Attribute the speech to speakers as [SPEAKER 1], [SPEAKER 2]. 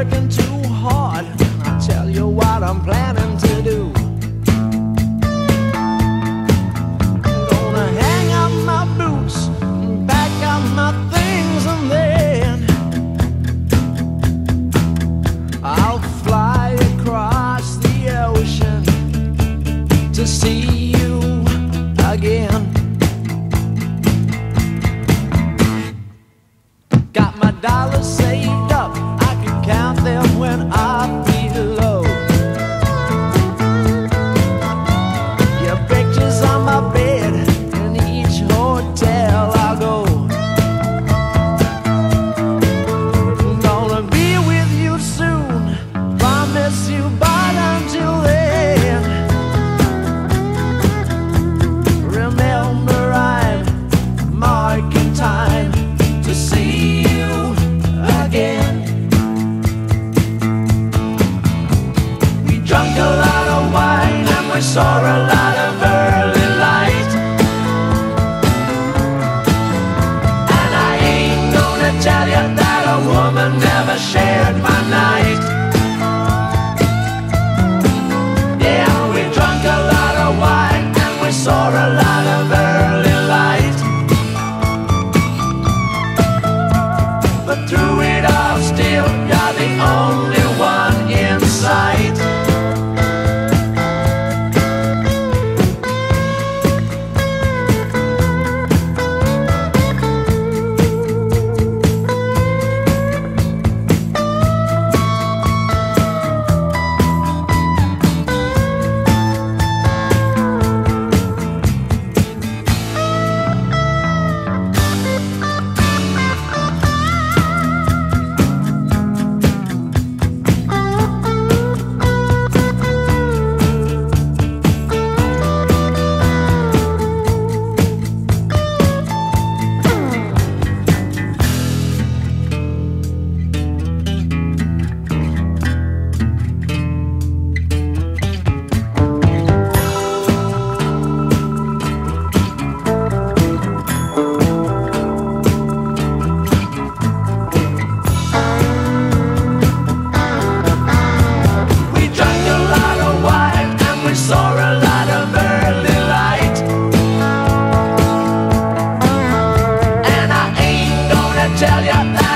[SPEAKER 1] American to tell you that a woman never shared my night. Yeah, we drank a lot of wine and we saw a lot of early light. But through it all, still, you're the only. tell you.